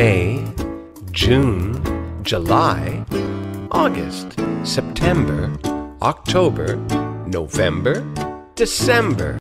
May, June, July, August, September, October, November, December.